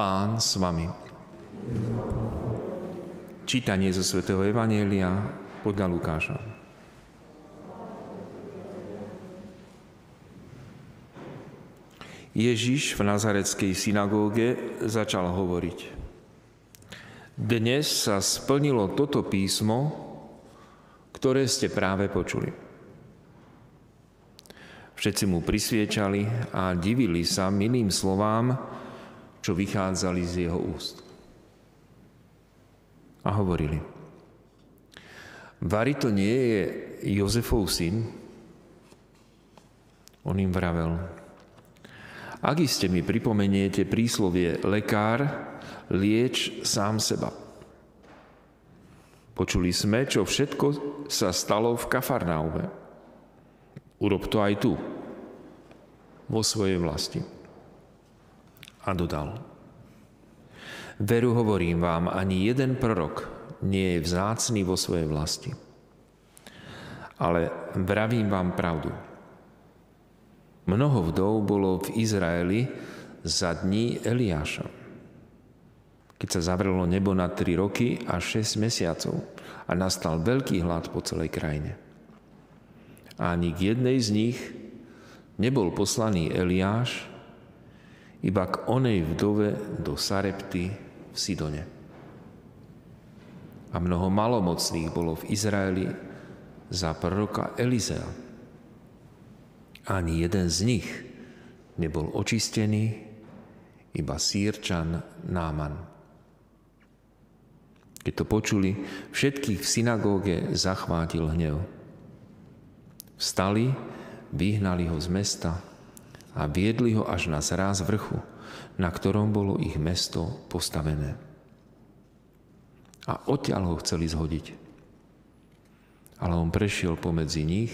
Pán s vami. Čítanie zo svätého Evanielia podľa Lukáša. Ježiš v nazareckej synagóge začal hovoriť. Dnes sa splnilo toto písmo, ktoré ste práve počuli. Všetci mu prisviečali a divili sa milým slovám, čo vychádzali z jeho úst. A hovorili, Vary to nie je Jozefov syn? On im vravel, ak iste mi pripomeniete príslovie lekár, lieč sám seba. Počuli sme, čo všetko sa stalo v Kafarnaume. Urob to aj tu, vo svojej vlasti. A dodal, veru hovorím vám, ani jeden prorok nie je vzácný vo svojej vlasti. Ale vravím vám pravdu. Mnoho vdov bolo v Izraeli za dní Eliáša, keď sa zavrelo nebo na 3 roky a 6 mesiacov a nastal veľký hlad po celej krajine. A ani k jednej z nich nebol poslaný Eliáš, iba k onej vdove do Sarepty v Sidone. A mnoho malomocných bolo v Izraeli za proroka Elizea. Ani jeden z nich nebol očistený, iba sírčan Náman. Keď to počuli, všetkých v synagóge zachvátil hnev. Vstali, vyhnali ho z mesta a viedli ho až na zráz vrchu, na ktorom bolo ich mesto postavené. A odtiaľ ho chceli zhodiť. Ale on prešiel pomedzi nich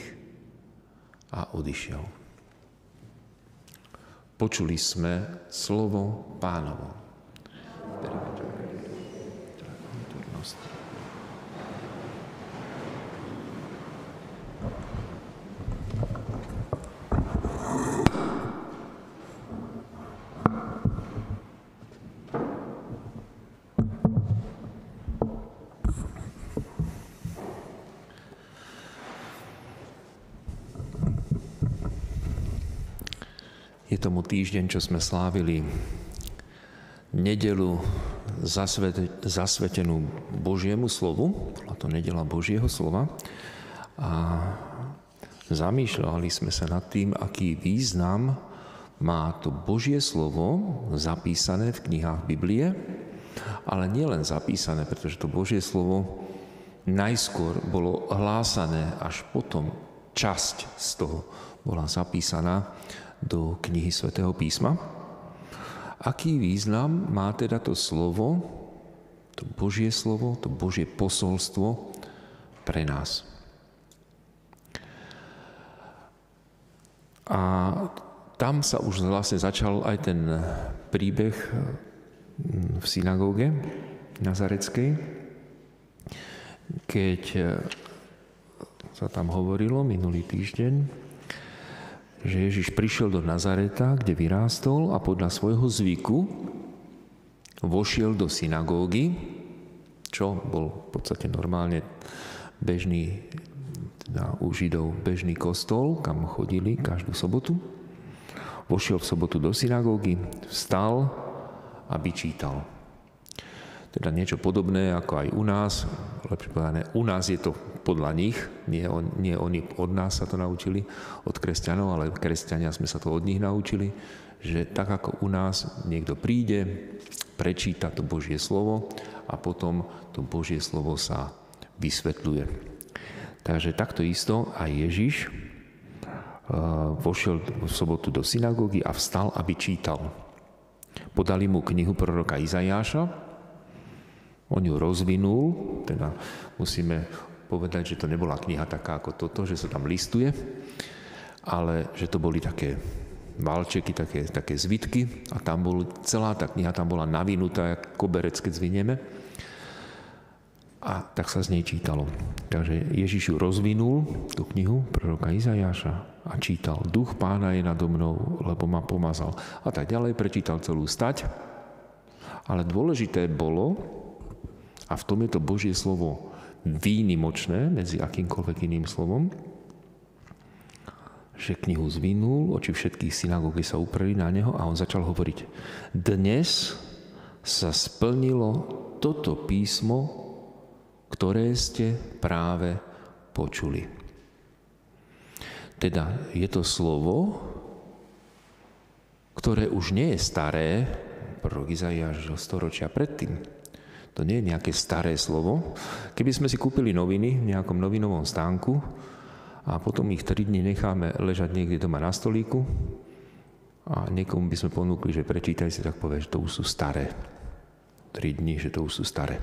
a odišiel. Počuli sme slovo pánovo. Tomu týždeň, čo sme slávili nedelu zasvetenú Božiemu slovu, bola to nedela Božieho slova, a zamýšľali sme sa nad tým, aký význam má to Božie slovo zapísané v knihách Biblie, ale nielen zapísané, pretože to Božie slovo najskôr bolo hlásané, až potom časť z toho bola zapísaná do knihy svätého písma. Aký význam má teda to slovo, to Božie slovo, to Božie posolstvo pre nás? A tam sa už vlastne začal aj ten príbeh v synagóge nazareckej, keď sa tam hovorilo minulý týždeň, že Ježiš prišiel do Nazareta, kde vyrástol a podľa svojho zvyku vošiel do synagógy, čo bol v podstate normálne bežný, teda u Židov bežný kostol, kam chodili každú sobotu. Vošiel v sobotu do synagógy, vstal a vyčítal. Teda niečo podobné ako aj u nás, lepšie povedané, u nás je to podľa nich, nie, on, nie oni od nás sa to naučili, od kresťanov, ale kresťania sme sa to od nich naučili, že tak ako u nás niekto príde, prečíta to Božie slovo a potom to Božie slovo sa vysvetľuje. Takže takto isto aj Ježiš uh, vošiel v sobotu do synagógy a vstal, aby čítal. Podali mu knihu proroka Izajáša, on ju rozvinul, teda musíme povedať, že to nebola kniha taká ako toto, že sa tam listuje, ale že to boli také valčeky, také, také zvitky a tam bol, celá tá kniha tam bola navinutá, ako koberec, keď zvinieme. A tak sa z nej čítalo. Takže Ježiš ju rozvinul, tú knihu proroka Izajáša a čítal. Duch pána je nado mnou, lebo ma pomazal. A tak ďalej prečítal celú stať Ale dôležité bolo, a v tom je to Božie slovo výnimočné medzi akýmkoľvek iným slovom, že knihu zvinul, oči všetkých synagógy sa upreli na neho a on začal hovoriť. Dnes sa splnilo toto písmo, ktoré ste práve počuli. Teda je to slovo, ktoré už nie je staré, prorok Izaiáš storočia predtým. To nie je nejaké staré slovo. Keby sme si kúpili noviny v nejakom novinovom stánku a potom ich 3 dní necháme ležať niekde doma na stolíku a niekomu by sme ponúkli, že prečítaj si, tak povie, že to už sú staré. 3 dní, že to už sú staré.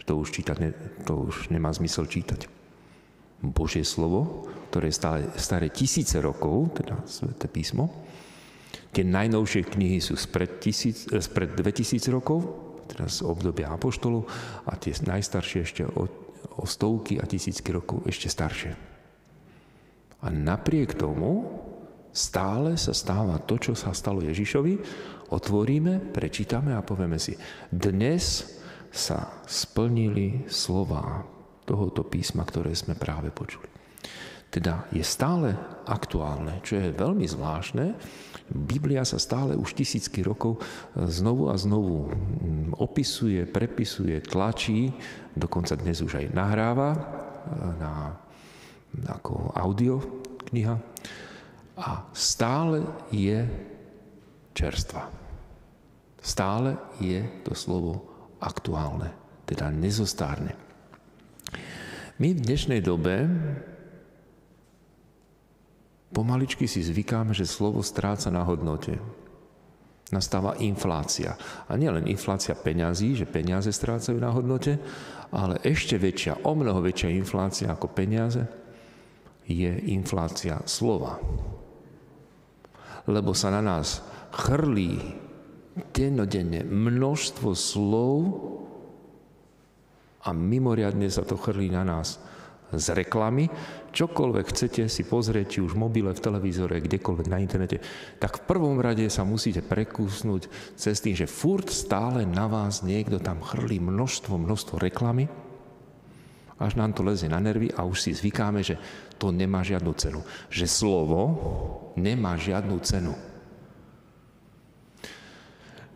Že to už, čítať, to už nemá zmysel čítať. Božie slovo, ktoré je stále staré tisíce rokov, teda Sveté písmo, Tie najnovšie knihy sú spred, tisíc, eh, spred 2000 rokov, teda z obdobia Apoštolu, a tie najstaršie ešte o, o stovky a tisícky rokov ešte staršie. A napriek tomu stále sa stáva to, čo sa stalo Ježišovi. Otvoríme, prečítame a povieme si, dnes sa splnili slova tohoto písma, ktoré sme práve počuli. Teda je stále aktuálne, čo je veľmi zvláštne, Biblia sa stále už tisícky rokov e, znovu a znovu mm, opisuje, prepisuje, tlačí, dokonca dnes už aj nahráva e, na, ako audio kniha a stále je čerstva. Stále je to slovo aktuálne, teda nezostárne. My v dnešnej dobe pomaličky si zvykáme, že slovo stráca na hodnote. Nastáva inflácia. A nielen inflácia peňazí, že peniaze strácajú na hodnote, ale ešte väčšia, o mnoho väčšia inflácia ako peniaze je inflácia slova. Lebo sa na nás chrlí dennodenne množstvo slov a mimoriadne sa to chrlí na nás z reklamy, čokoľvek chcete si pozrieť, či už v mobile, v televízore, kdekoľvek na internete, tak v prvom rade sa musíte prekúsnuť cez tým, že furt stále na vás niekto tam chrlí množstvo, množstvo reklamy, až nám to lezie na nervy a už si zvykáme, že to nemá žiadnu cenu. Že slovo nemá žiadnu cenu.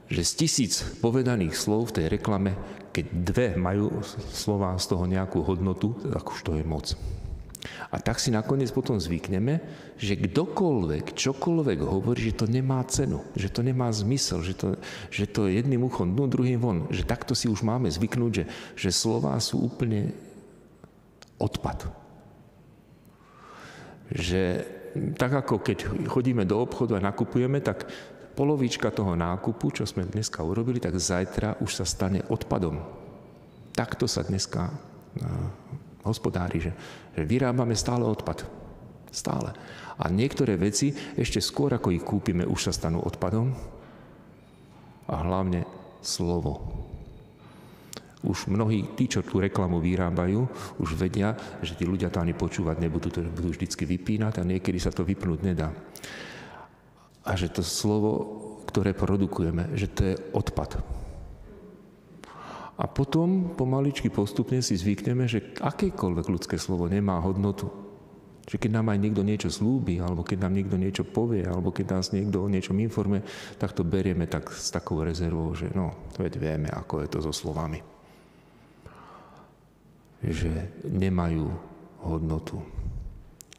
Že z tisíc povedaných slov v tej reklame, keď dve majú slova z toho nejakú hodnotu, tak už to je moc. A tak si nakoniec potom zvykneme, že kdokoľvek, čokoľvek hovorí, že to nemá cenu, že to nemá zmysel, že to, že to jedným uchom dnu, druhým von, že takto si už máme zvyknúť, že, že slová sú úplne odpad. Že tak ako keď chodíme do obchodu a nakupujeme, tak polovička toho nákupu, čo sme dneska urobili, tak zajtra už sa stane odpadom. Takto sa dneska hospodári, že, že vyrábame stále odpad. Stále. A niektoré veci ešte skôr, ako ich kúpime, už sa stanú odpadom. A hlavne slovo. Už mnohí, tí, čo tú reklamu vyrábajú, už vedia, že tí ľudia to ani počúvať nebudú, to budú vždycky vypínať a niekedy sa to vypnúť nedá. A že to slovo, ktoré produkujeme, že to je odpad. A potom pomaličky postupne si zvykneme, že akékoľvek ľudské slovo nemá hodnotu. Že keď nám aj niekto niečo slúbi, alebo keď nám niekto niečo povie, alebo keď nás niekto o niečom informuje, tak to berieme tak s takou rezervou, že no, veď vieme, ako je to so slovami. Že nemajú hodnotu.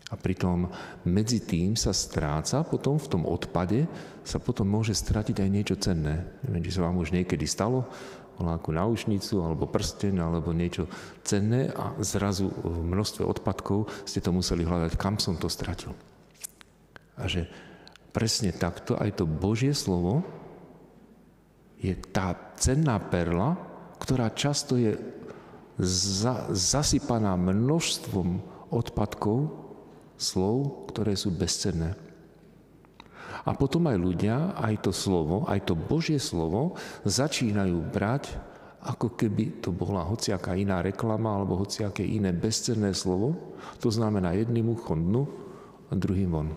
A pritom medzi tým sa stráca, potom v tom odpade sa potom môže stratiť aj niečo cenné. Neviem, či sa vám už niekedy stalo, nejakú náušnicu alebo prsteň alebo niečo cenné a zrazu v množstve odpadkov ste to museli hľadať, kam som to stratil. A že presne takto aj to Božie slovo je tá cenná perla, ktorá často je za, zasypaná množstvom odpadkov, slov, ktoré sú bezcenné. A potom aj ľudia, aj to slovo, aj to Božie slovo začínajú brať, ako keby to bola hociaká iná reklama alebo hociaké iné bezcenné slovo. To znamená jedným uchom dnu a druhým von.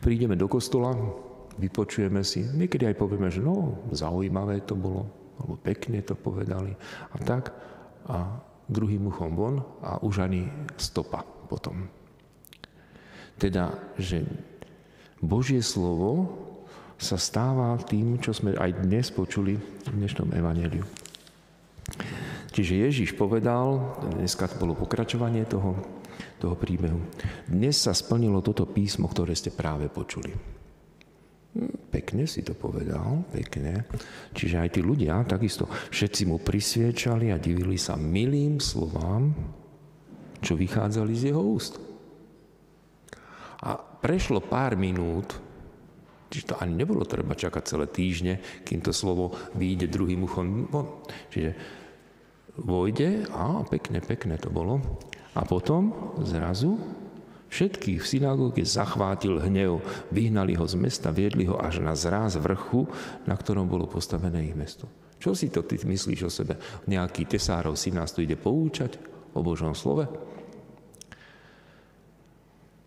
Prídeme do kostola, vypočujeme si, niekedy aj povieme, že no, zaujímavé to bolo, alebo pekne to povedali a tak. A druhým uchom von a už ani stopa potom. Teda, že Božie slovo sa stáva tým, čo sme aj dnes počuli v dnešnom evaneliu. Čiže Ježiš povedal, dneska to bolo pokračovanie toho, toho príbehu, dnes sa splnilo toto písmo, ktoré ste práve počuli. Pekne si to povedal, pekne. Čiže aj tí ľudia, takisto, všetci mu prisviečali a divili sa milým slovám, čo vychádzali z jeho úst. Prešlo pár minút, čiže to ani nebolo treba čakať celé týždne, kým to slovo vyjde druhým uchom Čiže vojde, a pekne, pekne to bolo. A potom zrazu všetkých v synagóge zachvátil hnev, vyhnali ho z mesta, viedli ho až na zráz vrchu, na ktorom bolo postavené ich mesto. Čo si to ty myslíš o sebe? Nejaký tesárov si nás tu ide poučať o Božom slove?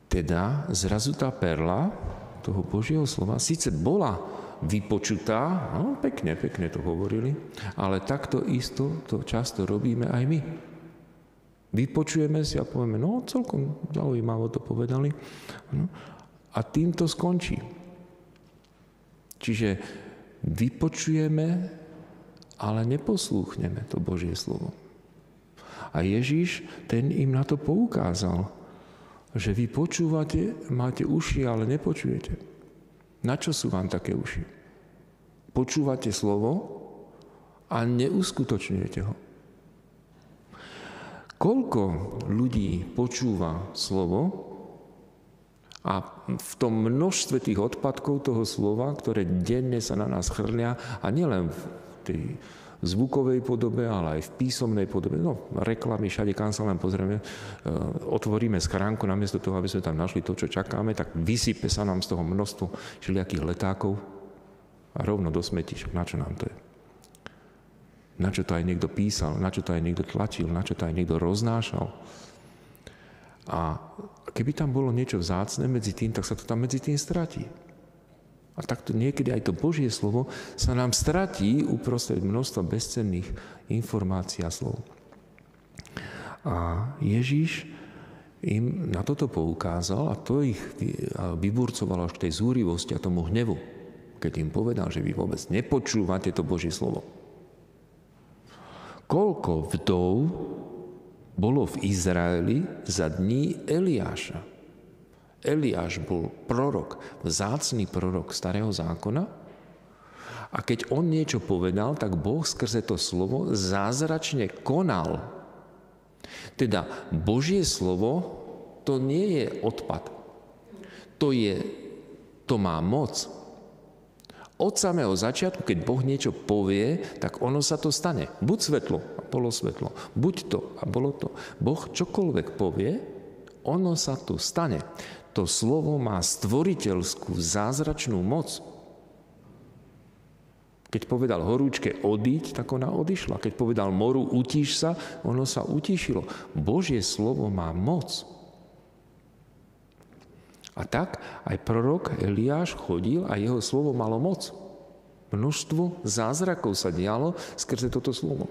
Teda zrazu tá perla toho Božieho slova síce bola vypočutá, no pekne, pekne to hovorili, ale takto isto to často robíme aj my. Vypočujeme si a povieme, no celkom zaujímavo to povedali. No, a tým to skončí. Čiže vypočujeme, ale neposlúchneme to Božie slovo. A Ježiš, ten im na to poukázal, že vy počúvate, máte uši, ale nepočujete. Na čo sú vám také uši? Počúvate slovo a neuskutočňujete ho. Koľko ľudí počúva slovo a v tom množstve tých odpadkov toho slova, ktoré denne sa na nás chrlia a nielen v tej zvukovej podobe, ale aj v písomnej podobe. No, reklamy všade, kam sa len pozrieme, e, otvoríme schránku, namiesto toho, aby sme tam našli to, čo čakáme, tak vysype sa nám z toho množstvo všelijakých letákov a rovno do smeti, na čo nám to je. Na čo to aj niekto písal, na čo to aj niekto tlačil, na čo to aj niekto roznášal. A keby tam bolo niečo vzácne medzi tým, tak sa to tam medzi tým stratí. A takto niekedy aj to Božie slovo sa nám stratí uprostred množstva bezcenných informácií a slov. A Ježíš im na toto poukázal a to ich vyburcovalo až k tej zúrivosti a tomu hnevu, keď im povedal, že vy vôbec nepočúvate to Božie slovo. Koľko vdov bolo v Izraeli za dní Eliáša? Eliáš bol prorok, vzácný prorok starého zákona a keď on niečo povedal, tak Boh skrze to slovo zázračne konal. Teda Božie slovo to nie je odpad. To, je, to má moc. Od samého začiatku, keď Boh niečo povie, tak ono sa to stane. Buď svetlo a bolo svetlo. Buď to a bolo to. Boh čokoľvek povie, ono sa tu stane to slovo má stvoriteľskú zázračnú moc. Keď povedal horúčke odiť, tak ona odišla. Keď povedal moru utíš sa, ono sa utíšilo. Božie slovo má moc. A tak aj prorok Eliáš chodil a jeho slovo malo moc. Množstvo zázrakov sa dialo skrze toto slovo.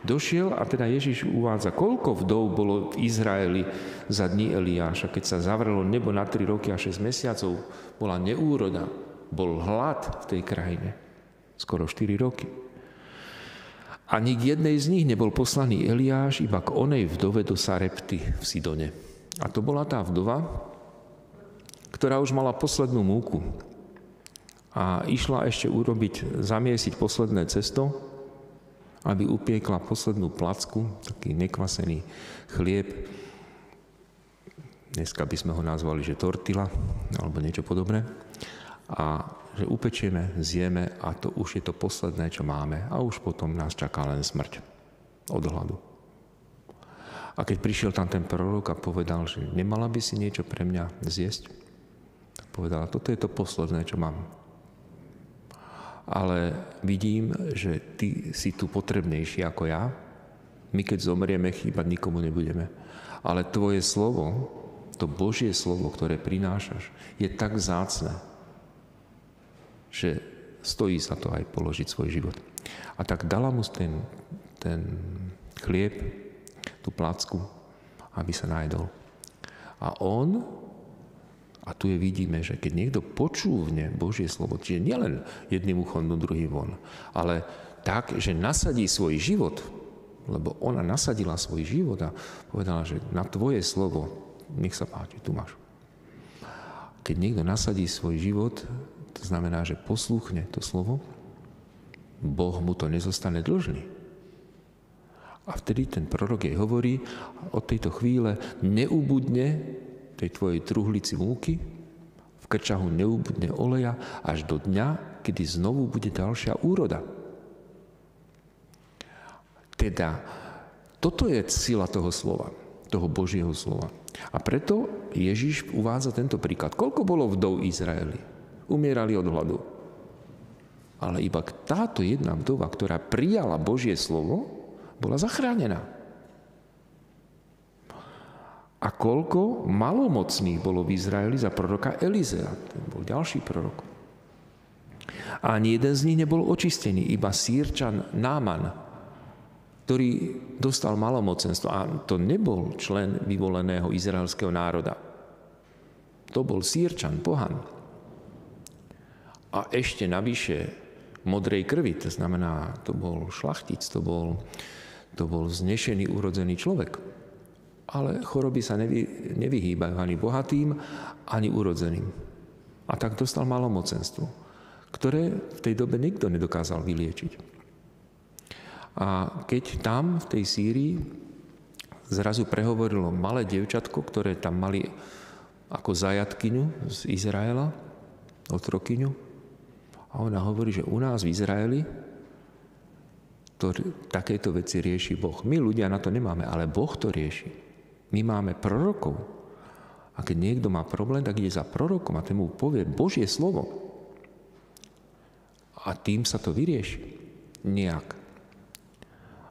Došiel a teda Ježiš uvádza, koľko vdov bolo v Izraeli za dní Eliáša, keď sa zavrelo nebo na 3 roky a 6 mesiacov, bola neúroda, bol hlad v tej krajine. Skoro 4 roky. Ani k jednej z nich nebol poslaný Eliáš, iba k onej vdove do Sarepty v Sidone. A to bola tá vdova, ktorá už mala poslednú múku a išla ešte urobiť, zamiesiť posledné cesto, aby upiekla poslednú placku, taký nekvasený chlieb. Dneska by sme ho nazvali, že tortila, alebo niečo podobné. A že upečieme, zjeme a to už je to posledné, čo máme. A už potom nás čaká len smrť od hladu. A keď prišiel tam ten prorok a povedal, že nemala by si niečo pre mňa zjesť, tak povedala, toto je to posledné, čo mám ale vidím, že ty si tu potrebnejší ako ja. My keď zomrieme, chýbať nikomu nebudeme. Ale tvoje slovo, to Božie slovo, ktoré prinášaš, je tak zácne, že stojí sa to aj položiť svoj život. A tak dala mu ten, ten chlieb, tú placku, aby sa najedol. A on, a tu je vidíme, že keď niekto počúvne Božie slovo, čiže nielen jedným uchom do druhý von, ale tak, že nasadí svoj život, lebo ona nasadila svoj život a povedala, že na tvoje slovo, nech sa páči, tu máš. Keď niekto nasadí svoj život, to znamená, že poslúchne to slovo, Boh mu to nezostane dlžný. A vtedy ten prorok jej hovorí, od tejto chvíle neubudne tej tvojej truhlici múky, v krčahu neubudne oleja až do dňa, kedy znovu bude ďalšia úroda. Teda, toto je sila toho slova, toho Božieho slova. A preto Ježiš uvádza tento príklad. Koľko bolo vdov Izraeli? Umierali od hladu. Ale iba táto jedna vdova, ktorá prijala Božie slovo, bola zachránená. A koľko malomocných bolo v Izraeli za proroka Elizea. Ten bol ďalší prorok. A ani jeden z nich nebol očistený, iba sírčan Náman, ktorý dostal malomocenstvo. A to nebol člen vyvoleného izraelského národa. To bol sírčan, pohan. A ešte navyše modrej krvi, to znamená, to bol šlachtic, to bol, to bol znešený, urodzený človek. Ale choroby sa nevy, nevyhýbajú ani bohatým, ani urodzeným. A tak dostal malomocenstvo, ktoré v tej dobe nikto nedokázal vyliečiť. A keď tam v tej Sýrii zrazu prehovorilo malé devčatko, ktoré tam mali ako zajatkyňu z Izraela, otrokyňu, a ona hovorí, že u nás v Izraeli to, takéto veci rieši Boh. My ľudia na to nemáme, ale Boh to rieši. My máme prorokov. A keď niekto má problém, tak ide za prorokom a ten mu povie Božie slovo. A tým sa to vyrieši. Nejak.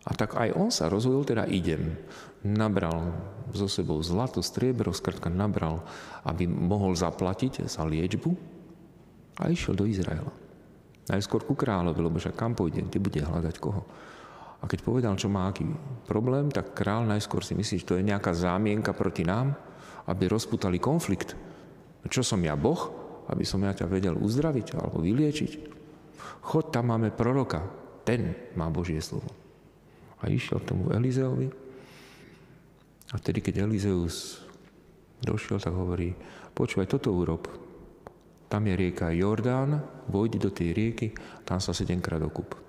A tak aj on sa rozhodol, teda idem. Nabral so sebou zlato, striebro, skrátka nabral, aby mohol zaplatiť za liečbu a išiel do Izraela. Najskôr ku kráľovi, lebo však kam pôjde, kde bude hľadať koho. A keď povedal, čo má aký problém, tak král najskôr si myslí, že to je nejaká zámienka proti nám, aby rozputali konflikt. Čo som ja, Boh, aby som ja ťa vedel uzdraviť alebo vyliečiť? Chod, tam máme proroka, ten má Božie slovo a išiel k tomu Elizeovi. A vtedy, keď Elizeus došiel, tak hovorí, počúvaj, toto urob. Tam je rieka Jordán, vojdi do tej rieky, tam sa sedemkrát okup.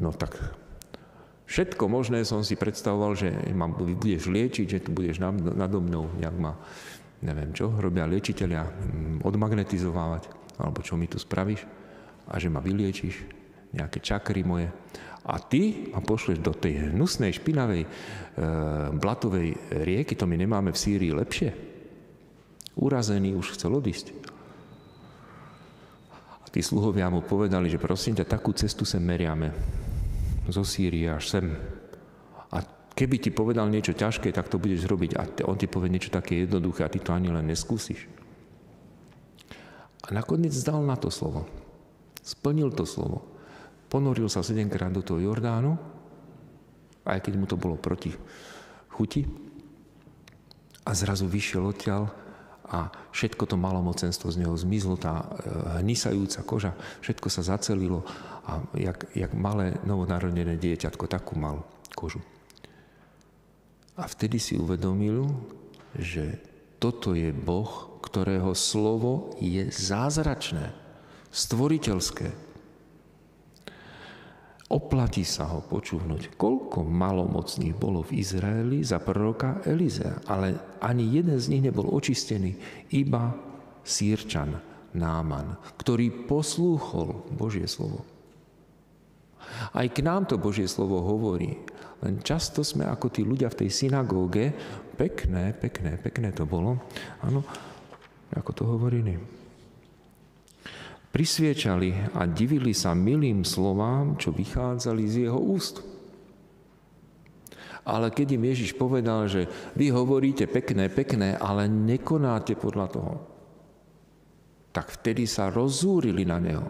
No tak všetko možné som si predstavoval, že ma budeš liečiť, že tu budeš nado mnou, nejak ma, neviem čo, robia liečiteľia, mm, odmagnetizovávať, alebo čo mi tu spravíš, a že ma vyliečiš, nejaké čakry moje a ty ma pošleš do tej hnusnej, špinavej, e, blatovej rieky, to my nemáme v Sýrii lepšie. Urazený už chcel odísť. Tí sluhovia mu povedali, že prosím ťa, takú cestu sem meriame. Zo Sýrie až sem. A keby ti povedal niečo ťažké, tak to budeš robiť. A on ti povie niečo také jednoduché a ty to ani len neskúsiš. A nakoniec zdal na to slovo. Splnil to slovo. Ponoril sa sedemkrát do toho Jordánu, aj keď mu to bolo proti chuti. A zrazu vyšiel odtiaľ a všetko to malomocenstvo z neho zmizlo, tá e, hnisajúca koža, všetko sa zacelilo a jak, jak malé novonarodené dieťatko, takú mal kožu. A vtedy si uvedomil, že toto je Boh, ktorého slovo je zázračné, stvoriteľské, Oplatí sa ho počúvnuť. Koľko malomocných bolo v Izraeli za proroka Elizea, ale ani jeden z nich nebol očistený, iba sírčan Náman, ktorý poslúchol Božie slovo. Aj k nám to Božie slovo hovorí, len často sme ako tí ľudia v tej synagóge, pekné, pekné, pekné to bolo, áno, ako to hovorili, prisviečali a divili sa milým slovám, čo vychádzali z jeho úst. Ale keď im Ježiš povedal, že vy hovoríte pekné, pekné, ale nekonáte podľa toho, tak vtedy sa rozúrili na neho.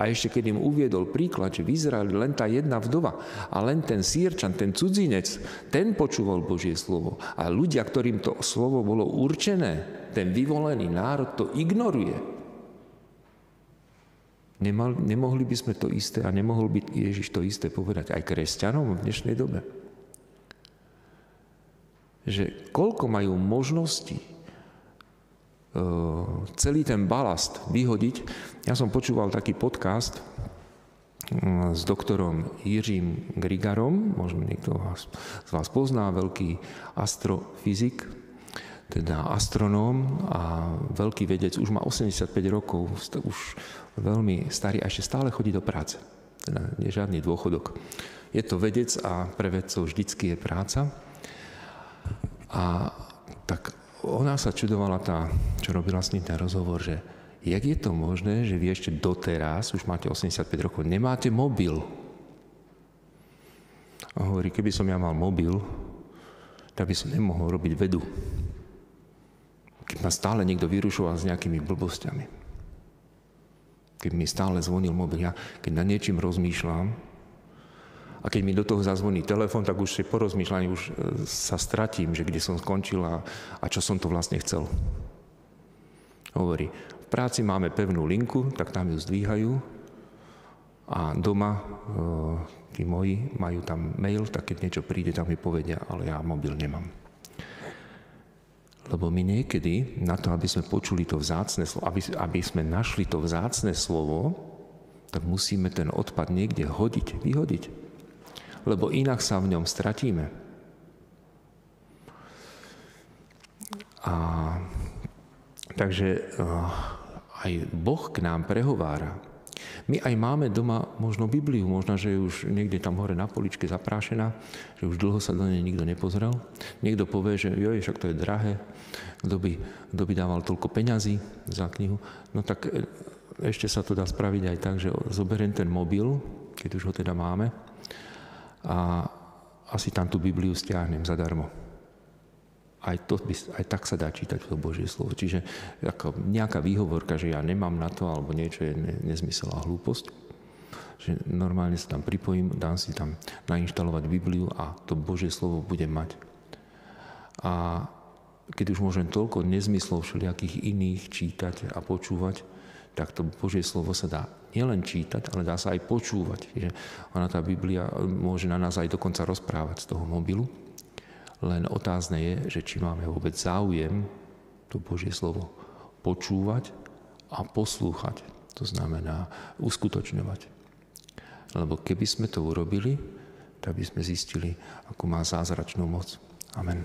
A ešte keď im uviedol príklad, že v Izraeli len tá jedna vdova a len ten sírčan, ten cudzinec, ten počúval Božie slovo. A ľudia, ktorým to slovo bolo určené, ten vyvolený národ to ignoruje. Nemal, nemohli by sme to isté a nemohol by Ježiš to isté povedať aj kresťanom v dnešnej dobe. Že koľko majú možností E, celý ten balast vyhodiť. Ja som počúval taký podcast mm, s doktorom Jiřím Grigarom, možno niekto z vás pozná, veľký astrofyzik, teda astronóm a veľký vedec, už má 85 rokov, už veľmi starý a ešte stále chodí do práce. Teda nie žiadny dôchodok. Je to vedec a pre vedcov vždycky je práca. A tak ona sa čudovala tá, čo robila s ním ten rozhovor, že jak je to možné, že vy ešte doteraz, už máte 85 rokov, nemáte mobil. A hovorí, keby som ja mal mobil, tak by som nemohol robiť vedu. Keď ma stále niekto vyrušoval s nejakými blbosťami. Keď mi stále zvonil mobil. Ja keď na niečím rozmýšľam, a keď mi do toho zazvoní telefon, tak už si porozmýšľam, už e, sa stratím, že kde som skončil a, a čo som to vlastne chcel. Hovorí, v práci máme pevnú linku, tak tam ju zdvíhajú a doma e, tí moji majú tam mail, tak keď niečo príde, tam mi povedia, ale ja mobil nemám. Lebo my niekedy, na to, aby sme počuli to vzácne slovo, aby, aby sme našli to vzácne slovo, tak musíme ten odpad niekde hodiť, vyhodiť lebo inak sa v ňom stratíme. A takže eh, aj Boh k nám prehovára. My aj máme doma možno Bibliu, možno, že je už niekde tam hore na poličke zaprášená, že už dlho sa do nej nikto nepozrel. Niekto povie, že jo, však to je drahé, kto by, kto by dával toľko peňazí za knihu. No tak eh, ešte sa to dá spraviť aj tak, že zoberiem ten mobil, keď už ho teda máme, a asi tam tú Bibliu stiahnem zadarmo. Aj, to, aj tak sa dá čítať to Božie slovo. Čiže ako nejaká výhovorka, že ja nemám na to, alebo niečo je nezmysel a hlúposť, že normálne sa tam pripojím, dám si tam nainštalovať Bibliu a to Božie slovo budem mať. A keď už môžem toľko nezmyslov všelijakých iných čítať a počúvať, tak to Božie slovo sa dá nielen čítať, ale dá sa aj počúvať. Čiže ona tá Biblia môže na nás aj dokonca rozprávať z toho mobilu. Len otázne je, že či máme vôbec záujem to Božie slovo počúvať a poslúchať. To znamená uskutočňovať. Lebo keby sme to urobili, tak by sme zistili, ako má zázračnú moc. Amen.